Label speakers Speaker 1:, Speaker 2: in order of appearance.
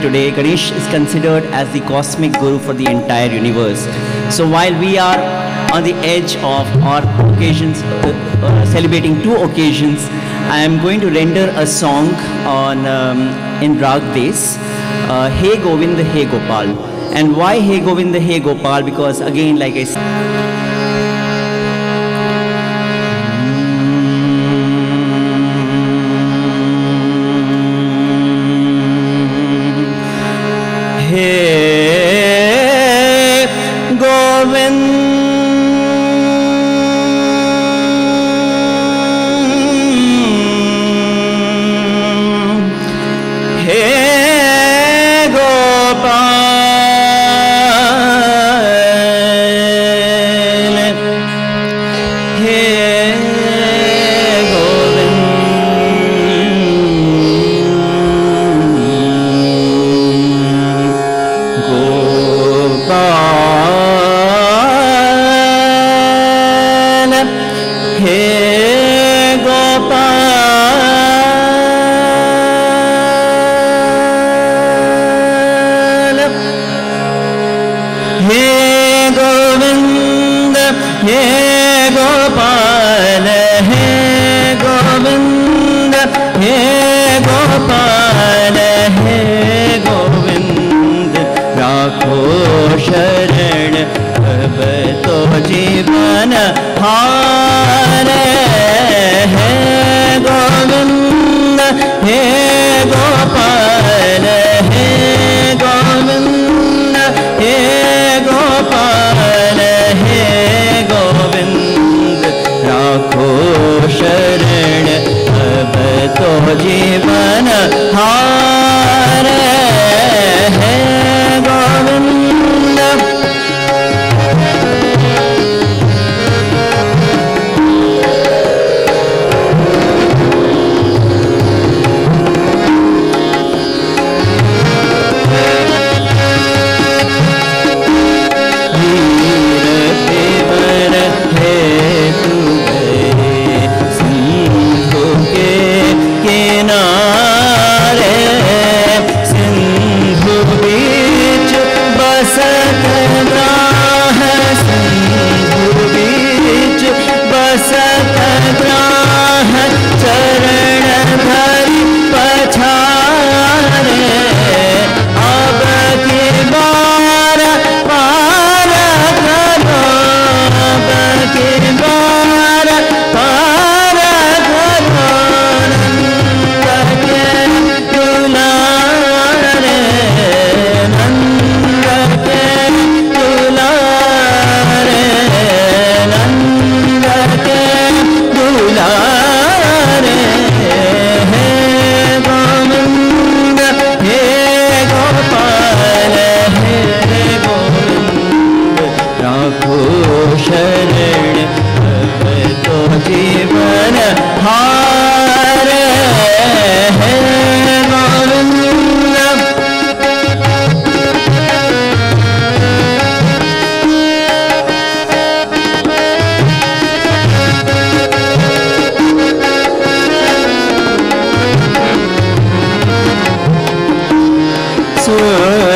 Speaker 1: Today, Ganesh is considered as the cosmic guru for the entire universe. So while we are on the edge of our occasions, uh, uh, celebrating two occasions, I am going to render a song on um, in Rag Des, uh, Hey Govind, Hey Gopal. And why Hey Govind, Hey Gopal? Because again, like I said, हे गोपाल हे गोविंद हे गोपाल हे गोविंद हे गोपाल राखो शरण अब तो जीवन हार है गोविंद